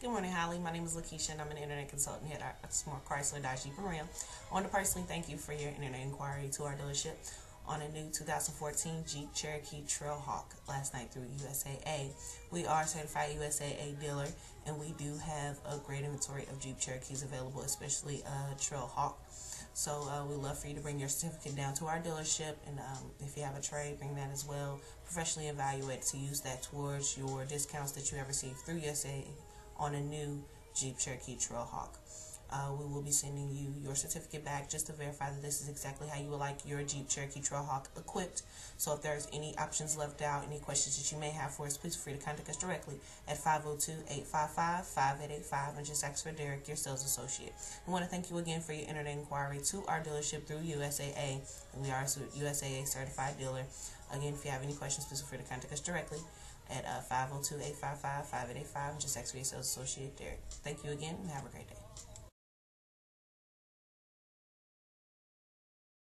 Good morning, Holly. My name is Lakeisha, and I'm an internet consultant here at Oxmoor Chrysler Dodge Jeep Ram. I want to personally thank you for your internet inquiry to our dealership on a new 2014 Jeep Cherokee Trailhawk last night through USAA. We are a certified USAA dealer, and we do have a great inventory of Jeep Cherokees available, especially uh, Trailhawk. So uh, we'd love for you to bring your certificate down to our dealership, and um, if you have a trade, bring that as well. Professionally evaluate to use that towards your discounts that you have received through USAA on a new Jeep Cherokee Trailhawk. Uh, we will be sending you your certificate back just to verify that this is exactly how you would like your Jeep Cherokee Trailhawk equipped. So if there's any options left out, any questions that you may have for us, please feel free to contact us directly at 502-855-5885 and just ask for Derek, your sales associate. We want to thank you again for your internet inquiry to our dealership through USAA, and we are a USAA certified dealer. Again, if you have any questions, please feel free to contact us directly at uh, 502-855-5885 and just ask for your sales associate Derek. Thank you again and have a great day.